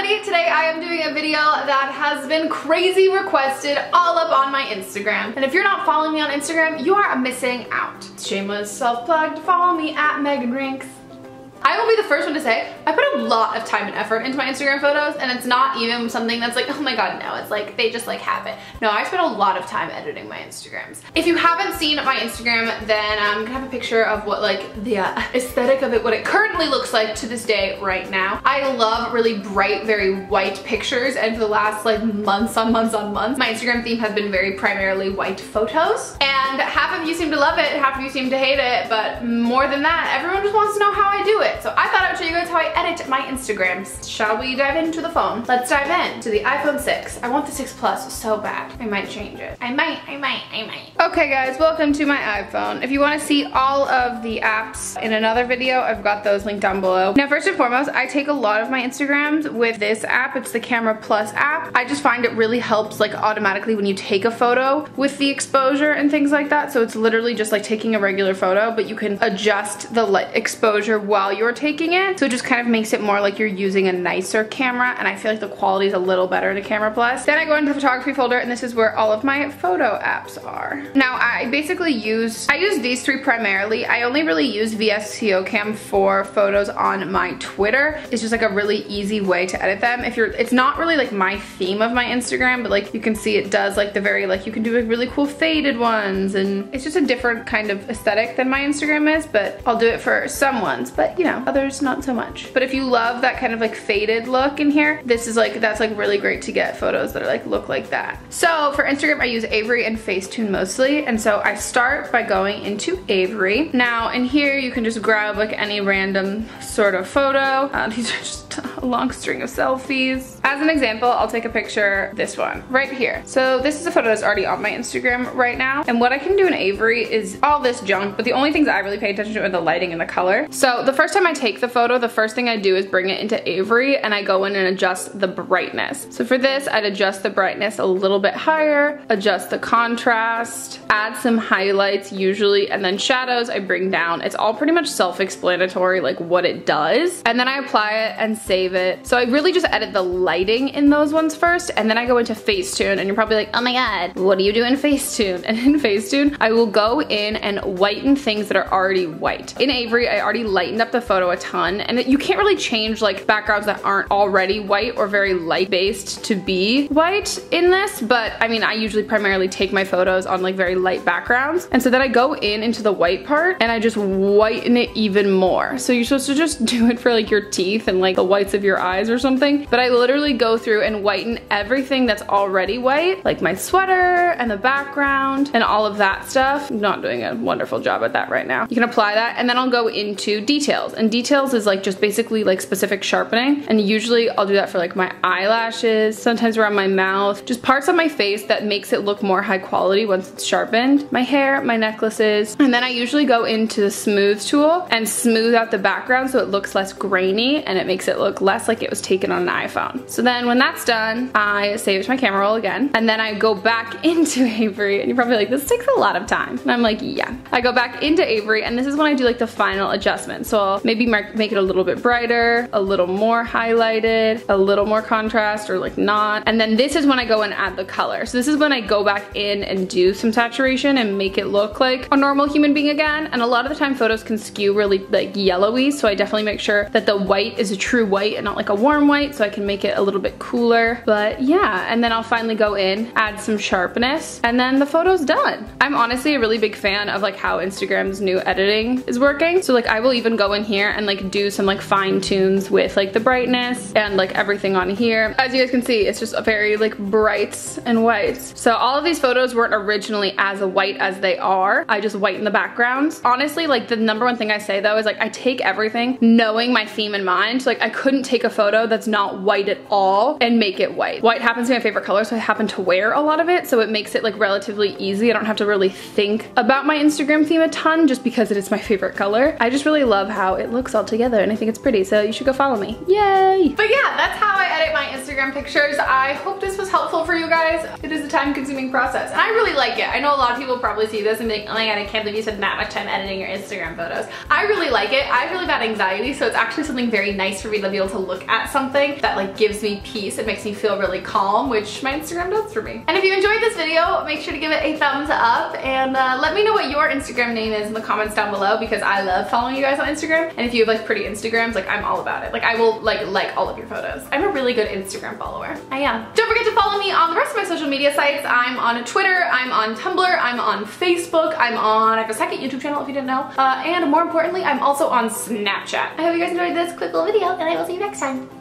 everybody, today I am doing a video that has been crazy requested all up on my Instagram. And if you're not following me on Instagram, you are missing out. Shameless self-plug follow me at Meghan Rienks. I will be the first one to say, I put a lot of time and effort into my Instagram photos and it's not even something that's like, oh my god, no. It's like, they just like it. No, I spent a lot of time editing my Instagrams. If you haven't seen my Instagram, then I'm gonna have a picture of what like the uh, aesthetic of it, what it currently looks like to this day right now. I love really bright, very white pictures and for the last like months on months on months, my Instagram theme has been very primarily white photos. And half of you seem to love it, half of you seem to hate it, but more than that, everyone just wants to know how I do it. So I thought you guys how I edit my Instagrams. Shall we dive into the phone? Let's dive in to the iPhone 6. I want the 6 Plus so bad. I might change it. I might, I might, I might. Okay guys, welcome to my iPhone. If you wanna see all of the apps in another video, I've got those linked down below. Now first and foremost, I take a lot of my Instagrams with this app. It's the Camera Plus app. I just find it really helps like automatically when you take a photo with the exposure and things like that. So it's literally just like taking a regular photo, but you can adjust the exposure while you're you're taking it. So it just kind of makes it more like you're using a nicer camera and I feel like the quality is a little better in a Camera Plus. Then I go into the photography folder and this is where all of my photo apps are. Now I basically use, I use these three primarily. I only really use VSCO Cam for photos on my Twitter. It's just like a really easy way to edit them. If you're, it's not really like my theme of my Instagram, but like you can see it does like the very, like you can do like really cool faded ones and it's just a different kind of aesthetic than my Instagram is, but I'll do it for some ones. But you know, know, others not so much. But if you love that kind of like faded look in here, this is like, that's like really great to get photos that are like look like that. So for Instagram, I use Aviary and Facetune mostly. And so I start by going into Aviary. Now in here, you can just grab like any random sort of photo. Uh, these are just a long string of selfies. As an example, I'll take a picture, this one, right here. So this is a photo that's already on my Instagram right now. And what I can do in Aviary is all this junk, but the only things I really pay attention to are the lighting and the color. So the first time I take the photo, the first thing I do is bring it into Aviary and I go in and adjust the brightness. So for this, I'd adjust the brightness a little bit higher, adjust the contrast, add some highlights usually, and then shadows I bring down. It's all pretty much self-explanatory, like what it does. And then I apply it and save it. So I really just edit the lighting in those ones first, and then I go into Facetune, and you're probably like, oh my god, what do you do in Facetune? And in Facetune, I will go in and whiten things that are already white. In Aviary, I already lightened up the photo a ton, and you can't really change like backgrounds that aren't already white or very light based to be white in this, but I mean, I usually primarily take my photos on like very light backgrounds. And so then I go in into the white part and I just whiten it even more. So you're supposed to just do it for like your teeth and like the whites of your eyes or something. But I literally go through and whiten everything that's already white, like my sweater and the background and all of that stuff. I'm not doing a wonderful job at that right now. You can apply that and then I'll go into details. And details is like just basically like specific sharpening. And usually I'll do that for like my eyelashes, sometimes around my mouth, just parts of my face that makes it look more high quality once it's sharpened. My hair, my necklaces. And then I usually go into the smooth tool and smooth out the background so it looks less grainy and it makes it look less like it was taken on an iPhone. So then when that's done, I save my camera roll again, and then I go back into Aviary, and you're probably like, this takes a lot of time. And I'm like, yeah. I go back into Aviary, and this is when I do like the final adjustment. So I'll maybe make it a little bit brighter, a little more highlighted, a little more contrast, or like not. And then this is when I go and add the color. So this is when I go back in and do some saturation and make it look like a normal human being again. And a lot of the time photos can skew really like yellowy, so I definitely make sure that the white is a true white and not like a warm white, so I can make it a little bit cooler. But yeah, and then I'll finally go in, add some sharpness, and then the photo's done. I'm honestly a really big fan of like how Instagram's new editing is working. So like I will even go in here and like do some like fine tunes with like the brightness and like everything on here. As you guys can see, it's just a very like bright and white. So all of these photos weren't originally as white as they are. I just whiten the backgrounds. Honestly, like the number one thing I say though is like I take everything knowing my theme in mind. Like I couldn't take a photo that's not white at all and make it white. White happens to be my favorite color, so I happen to wear a lot of it, so it makes it like relatively easy. I don't have to really think about my Instagram theme a ton just because it is my favorite color. I just really love how it looks all together and I think it's pretty, so you should go follow me. Yay! But yeah, that's how I edit my Instagram pictures. I hope this for you guys, it is a time consuming process. And I really like it. I know a lot of people probably see this and be like, oh my god, I can't believe you spend that much time editing your Instagram photos. I really like it. I have really bad anxiety, so it's actually something very nice for me to be able to look at something that like gives me peace. It makes me feel really calm, which my Instagram does for me. And if you enjoyed this video, make sure to give it a thumbs up and uh, let me know what your Instagram name is in the comments down below because I love following you guys on Instagram. And if you have like pretty Instagrams, like I'm all about it. Like I will like like all of your photos. I'm a really good Instagram follower. I am. Don't forget to follow me on the rest of my social media sites. I'm on Twitter, I'm on Tumblr, I'm on Facebook, I'm on, I have a second YouTube channel if you didn't know. Uh, and more importantly, I'm also on Snapchat. I hope you guys enjoyed this quick little video and I will see you next time.